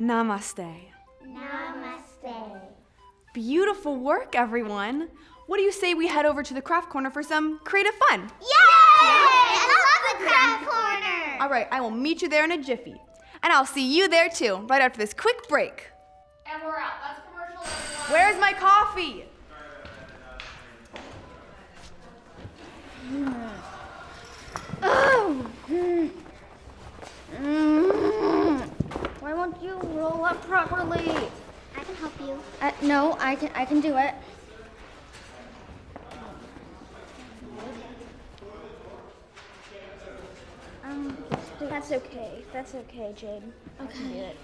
Namaste. Namaste. Beautiful work, everyone. What do you say we head over to the craft corner for some creative fun? Yay! I love the craft corner. All right, I will meet you there in a jiffy. And I'll see you there too, right after this quick break. And we're out. That's commercial. Where's my coffee? Why won't you roll up properly? I can help you. Uh, no, I can I can do it. Um, that's okay. That's okay, Jade. I can do it.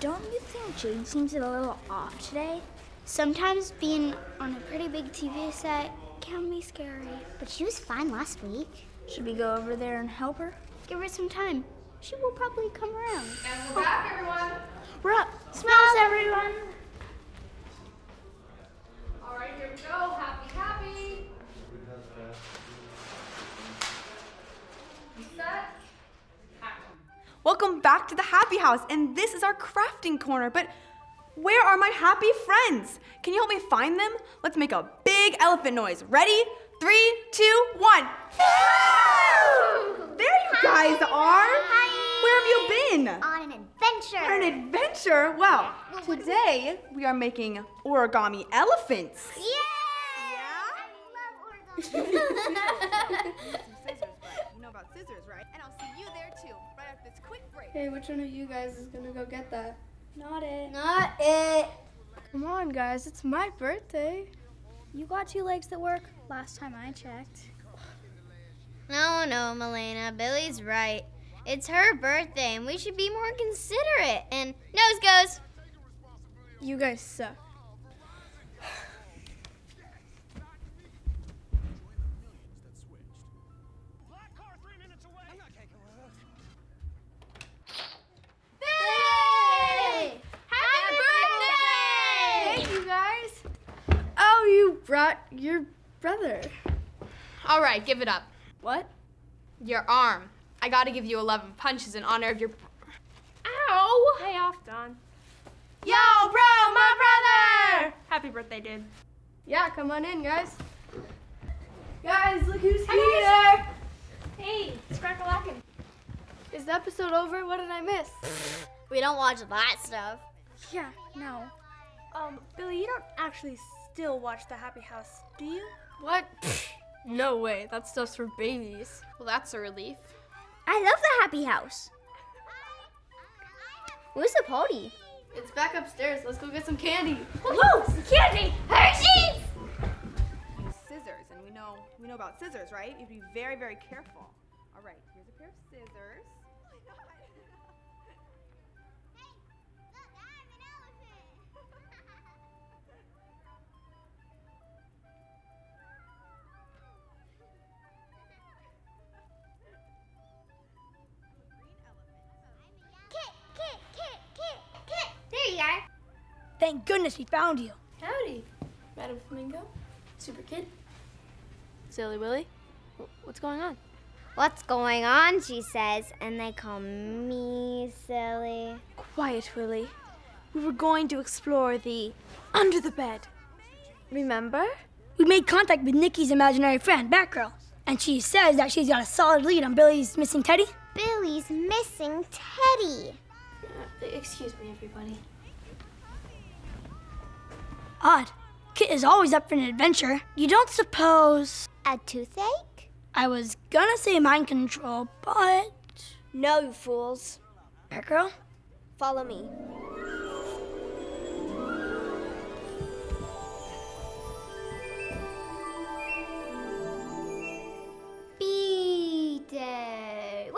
Don't you think Jade seems a little off today? Sometimes being on a pretty big TV set can be scary. But she was fine last week. Should we go over there and help her? Give her some time. She will probably come around. And we're back, everyone. We're up. Smells, everyone. All right, here we go. Happy, happy. Set? Action. Welcome back to the Happy House, and this is our crafting corner. But where are my happy friends? Can you help me find them? Let's make a big elephant noise. Ready? Three, two, one. There you guys are. Where have you been? On an adventure. On an adventure? Well, today we are making origami elephants. Yeah! I love origami. scissors, but you know about scissors, right? And I'll see you there too, right after this quick break. Hey, which one of you guys is gonna go get that? Not it. Not it. Come on, guys, it's my birthday. You got two legs that work. Last time I checked. No, no, Melena. Billy's right. It's her birthday, and we should be more considerate. And nose goes. You guys suck. Happy birthday! Hey, you guys. Oh, you brought your brother. All right, give it up. What? Your arm. I gotta give you 11 punches in honor of your. Ow! Lay off, Don. Yo, bro, my brother! Happy birthday, dude. Yeah, come on in, guys. Guys, look who's here. Hey, Scrackalackin. Is the episode over? What did I miss? We don't watch that stuff. Yeah, no. Um, Billy, you don't actually still watch The Happy House, do you? What? no way. That stuff's for babies. Well, that's a relief. I love the happy house. Where's the party? It's back upstairs. Let's go get some candy. Woo! Candy! Hershey's! Scissors, and we know we know about scissors, right? You have to be very, very careful. All right, here's a pair of scissors. Thank goodness we found you. Howdy, Madam Flamingo, Super Kid, Silly Willy. What's going on? What's going on, she says, and they call me silly. Quiet, Willy. We were going to explore the under the bed. Remember? We made contact with Nikki's imaginary friend, Batgirl, and she says that she's got a solid lead on Billy's missing teddy. Billy's missing Teddy. Uh, excuse me, everybody. Odd. Kit is always up for an adventure. You don't suppose. A toothache? I was gonna say mind control, but. No, you fools. Batgirl? Follow me.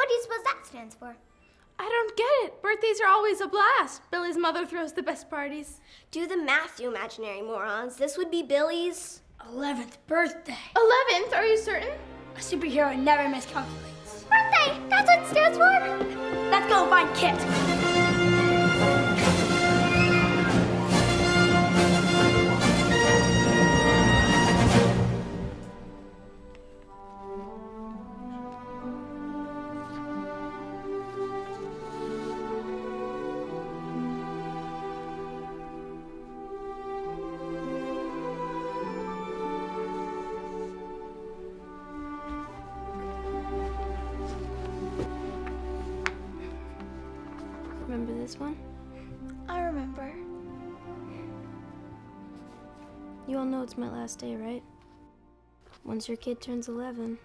What do you suppose that stands for? Don't get it. Birthdays are always a blast. Billy's mother throws the best parties. Do the math, you imaginary morons. This would be Billy's. 11th birthday. 11th, are you certain? A superhero never miscalculates. Birthday! That's what it stands for! Let's go find Kit. Remember this one? I remember. You all know it's my last day, right? Once your kid turns 11,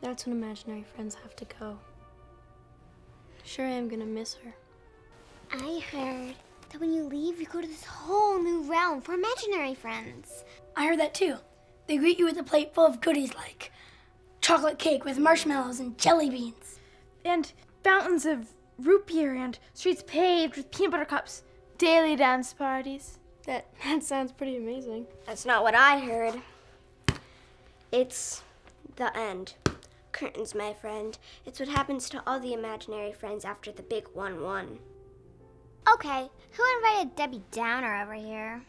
that's when imaginary friends have to go. Sure, I am gonna miss her. I heard that when you leave, you go to this whole new realm for imaginary friends. I heard that too. They greet you with a plate full of goodies like chocolate cake with marshmallows and jelly beans. And fountains of root beer and streets paved with peanut butter cups. Daily dance parties. That, that sounds pretty amazing. That's not what I heard. It's the end. Curtains, my friend. It's what happens to all the imaginary friends after the big 1 1. Okay, who invited Debbie Downer over here?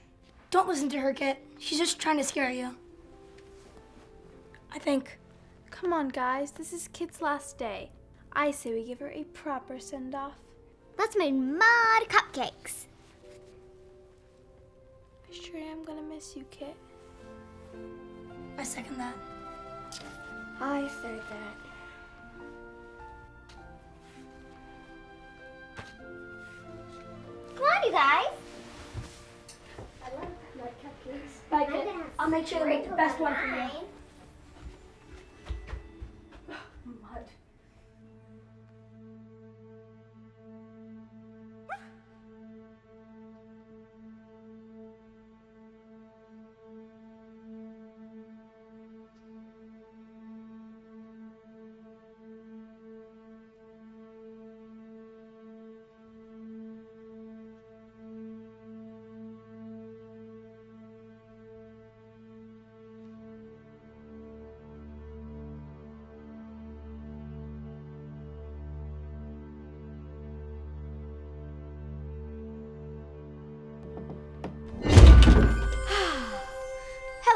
Don't listen to her, Kit. She's just trying to scare you. I think. Come on, guys. This is Kit's last day. I say we give her a proper send off. Let's make mud cupcakes. I sure am gonna miss you, Kit. I second that. I third that. Come on, you guys. I love Bye, Kit. I'll make sure to make the best one for you.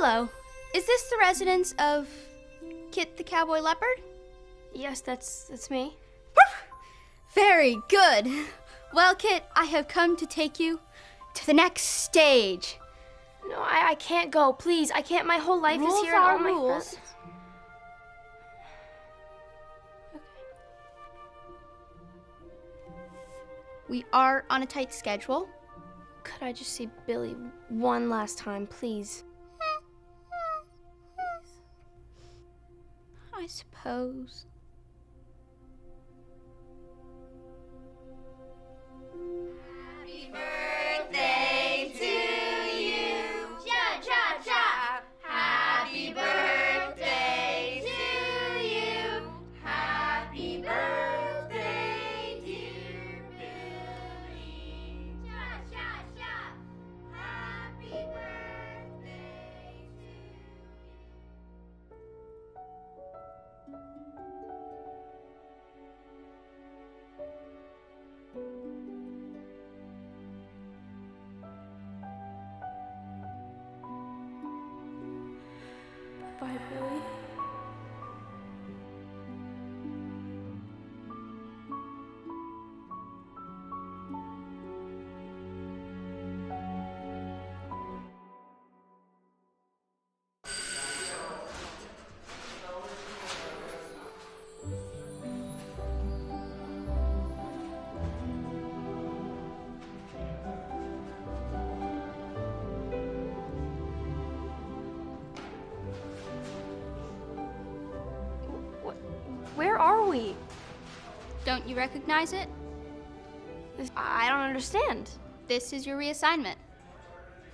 Hello. Is this the residence of Kit the Cowboy Leopard? Yes, that's that's me. Very good. Well, Kit, I have come to take you to the next stage. No, I, I can't go. Please, I can't. My whole life Rules is here and are my rules. friends. We are on a tight schedule. Could I just see Billy one last time, please? I suppose. Bye, Where are we? Don't you recognize it? This- I don't understand. This is your reassignment.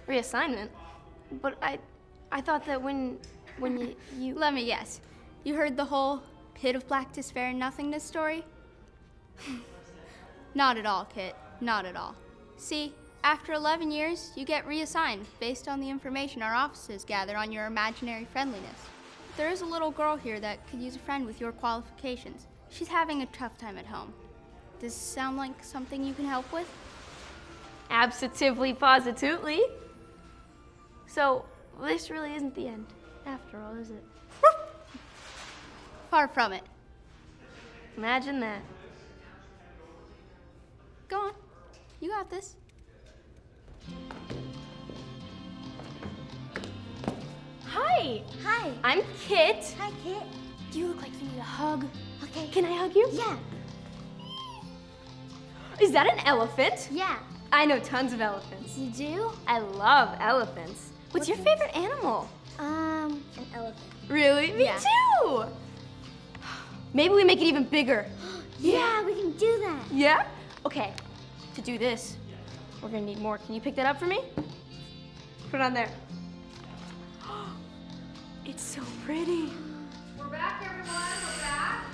Reassignment? But I, I thought that when, when you, you. Let me guess. You heard the whole pit of black despair and nothingness story? Not at all, Kit. Not at all. See, after 11 years, you get reassigned based on the information our offices gather on your imaginary friendliness. There is a little girl here that could use a friend with your qualifications. She's having a tough time at home. Does this sound like something you can help with? Absolutely, positively. So, this really isn't the end, after all, is it? Far from it. Imagine that. Go on. You got this. Hi, Hi. I'm Kit. Hi, Kit. You look like you need a hug. Okay. Can I hug you? Yeah. Is that an elephant? Yeah. I know tons of elephants. You do? I love elephants. What's your favorite animal? Um, an elephant. Really? Me Yeah. too. Maybe we make it even bigger. Yeah, we can do that. Yeah? Okay. To do this, we're gonna need more. Can you pick that up for me? Put it on there. It's so pretty. We're back, everyone. We're back.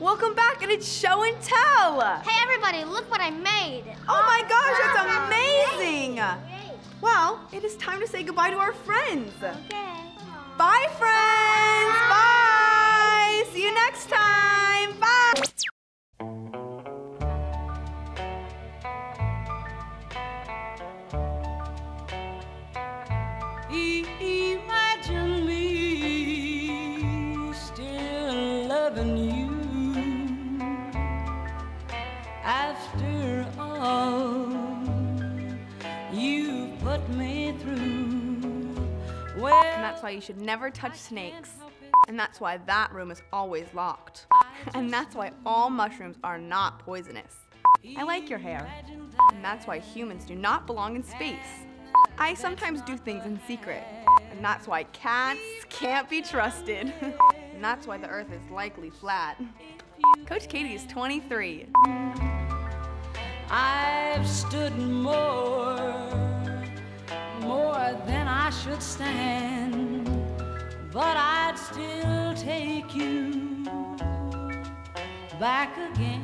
Welcome back, and it's show and tell. Hey, everybody, look what I made. Oh my gosh, that's amazing! Well, it is time to say goodbye to our friends. Okay. Bye, friends! Bye! And that's why you should never touch snakes. And that's why that room is always locked. And that's why all mushrooms are not poisonous. I like your hair. And that's why humans do not belong in space. I sometimes do things in secret. And that's why cats can't be trusted. and that's why the earth is likely flat. Coach Katie is 23. I've stood more, more than I should stand, but I'd still take you back again.